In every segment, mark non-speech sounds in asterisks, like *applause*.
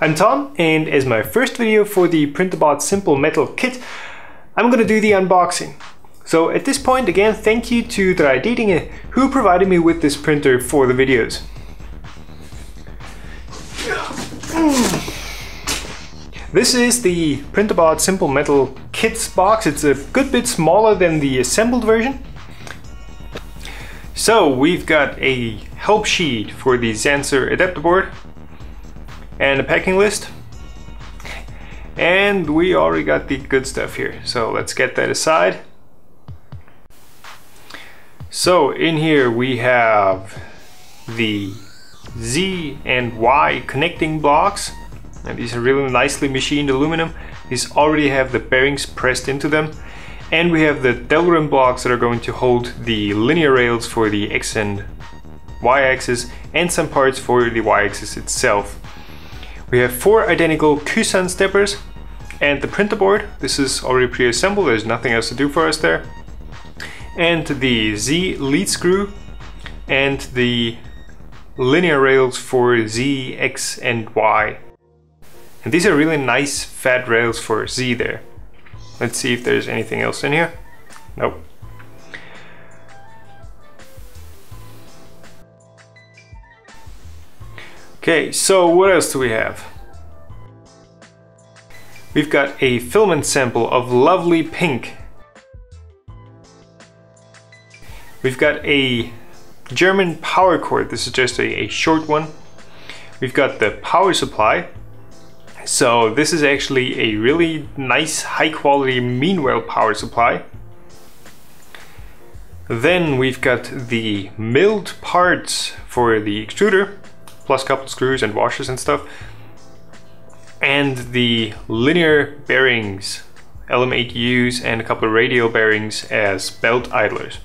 I'm Tom and as my first video for the Printrbot Simple Metal Kit, I'm gonna do the unboxing. So at this point again thank you to 3D eh, who provided me with this printer for the videos. *sighs* This is the Printrbot Simple Metal Kits box. It's a good bit smaller than the assembled version. So we've got a help sheet for the sensor adapter board and a packing list. And we already got the good stuff here. So let's get that aside. So in here we have the Z and Y connecting blocks. And these are really nicely machined aluminum. These already have the bearings pressed into them. And we have the Delrin blocks that are going to hold the linear rails for the X and Y axis and some parts for the Y axis itself. We have four identical Kysan steppers and the printer board. This is already pre-assembled, there's nothing else to do for us there. And the Z lead screw and the linear rails for Z, X and Y. And these are really nice fat rails for Z there. Let's see if there's anything else in here. Nope. Okay, so what else do we have? We've got a filament sample of lovely pink. We've got a German power cord. This is just a, a short one. We've got the power supply. So this is actually a really nice high quality Meanwell power supply. Then we've got the milled parts for the extruder plus couple screws and washers and stuff. And the linear bearings, LM8Us and a couple of radial bearings as belt idlers.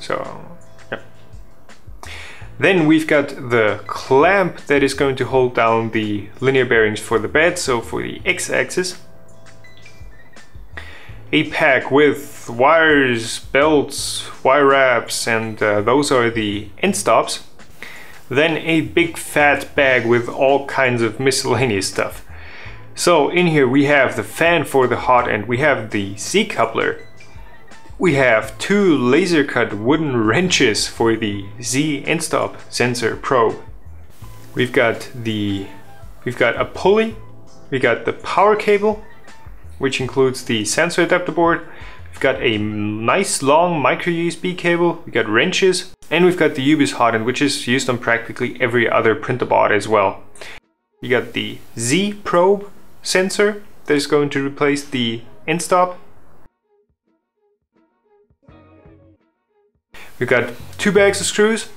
So, yep. Then we've got the clamp that is going to hold down the linear bearings for the bed, so for the x-axis. A pack with wires, belts, wire wraps, and uh, those are the end stops. Then a big fat bag with all kinds of miscellaneous stuff. So in here we have the fan for the hot end, we have the Z-coupler, we have two laser cut wooden *laughs* wrenches for the Z end stop sensor probe. We've got the we've got a pulley, we got the power cable, which includes the sensor adapter board. We've got a nice long micro USB cable, we got wrenches, and we've got the UBIS hot end, which is used on practically every other Printrbot as well. You got the Z probe sensor that is going to replace the end stop. We've got two bags of screws.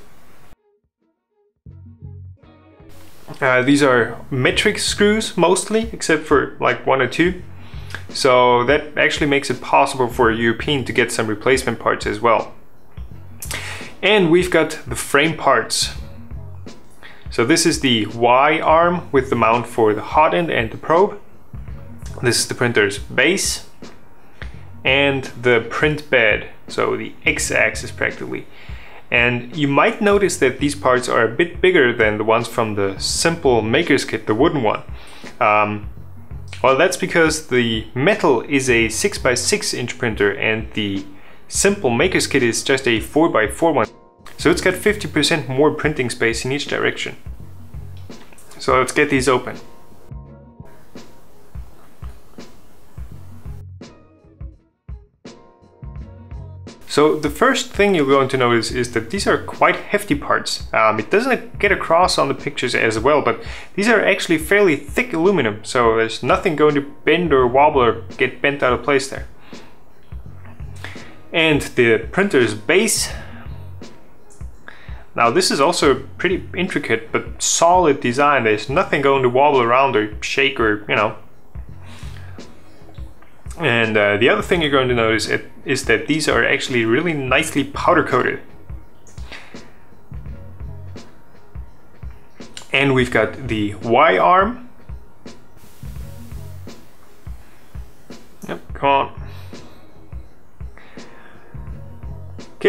Uh, these are metric screws mostly, except for like one or two. So that actually makes it possible for a European to get some replacement parts as well. And we've got the frame parts. So this is the Y arm with the mount for the hot end and the probe. This is the printer's base and the print bed, so the x-axis practically. And you might notice that these parts are a bit bigger than the ones from the simple maker's kit, the wooden one. Um, well, that's because the metal is a 6x6 inch printer and the simple maker's kit is just a 4x4 one. So it's got 50% more printing space in each direction. So let's get these open. So the first thing you're going to notice is that these are quite hefty parts. Um, it doesn't get across on the pictures as well, but these are actually fairly thick aluminum, so there's nothing going to bend or wobble or get bent out of place there. And the printer's base. Now this is also a pretty intricate but solid design. There's nothing going to wobble around or shake or, you know, and uh, the other thing you're going to notice it, is that these are actually really nicely powder coated. And we've got the Y arm. Yep, come on.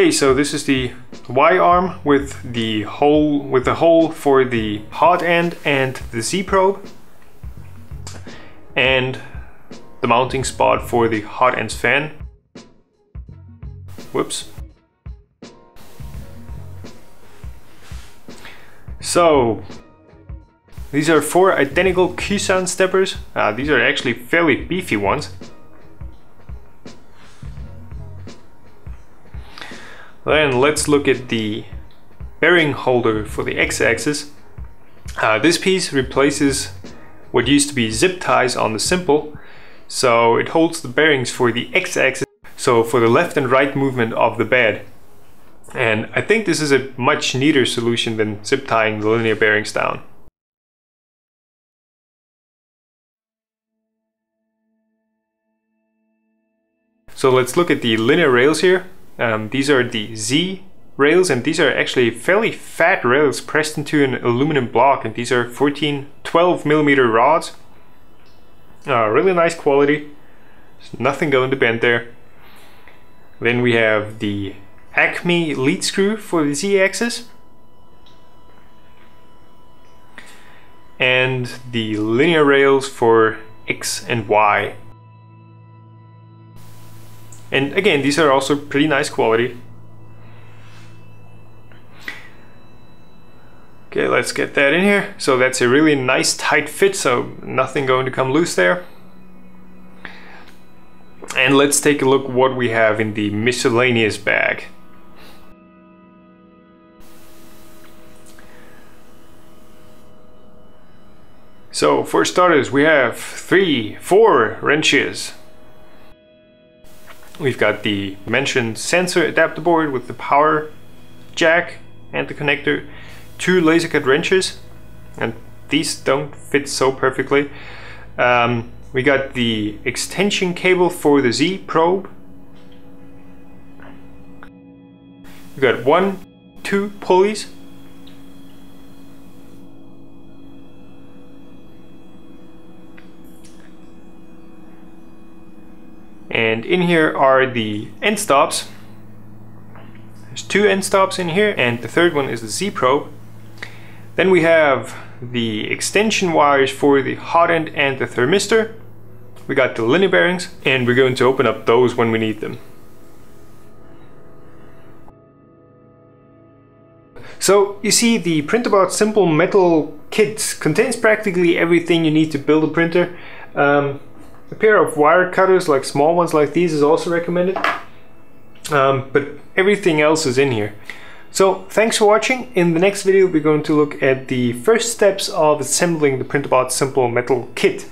Okay, so this is the Y arm with the hole with the hole for the hot end and the Z probe, and the mounting spot for the hot ends fan. Whoops. So, these are four identical Kysan steppers. Uh, these are actually fairly beefy ones. Then let's look at the bearing holder for the x-axis. Uh, this piece replaces what used to be zip ties on the simple, so it holds the bearings for the x-axis, so for the left and right movement of the bed. And I think this is a much neater solution than zip tying the linear bearings down. So let's look at the linear rails here. Um, these are the Z rails and these are actually fairly fat rails pressed into an aluminum block and these are 14 12 millimeter rods. Uh, really nice quality. There's nothing going to bend there. Then we have the Acme lead screw for the Z-axis and the linear rails for X and Y and again, these are also pretty nice quality. Okay, let's get that in here. So that's a really nice tight fit, so nothing going to come loose there. And let's take a look what we have in the miscellaneous bag. So for starters, we have three, four wrenches. We've got the mentioned sensor adapter board with the power jack and the connector, two laser cut wrenches, and these don't fit so perfectly. Um, we got the extension cable for the Z probe. We got one, two pulleys And in here are the end stops. There's two end stops in here and the third one is the Z probe. Then we have the extension wires for the hot end and the thermistor. We got the linear bearings and we're going to open up those when we need them. So you see the Printrbot Simple Metal Kit contains practically everything you need to build a printer. Um, a pair of wire cutters, like small ones like these, is also recommended. Um, but everything else is in here. So thanks for watching. In the next video, we're going to look at the first steps of assembling the Printrbot Simple Metal Kit.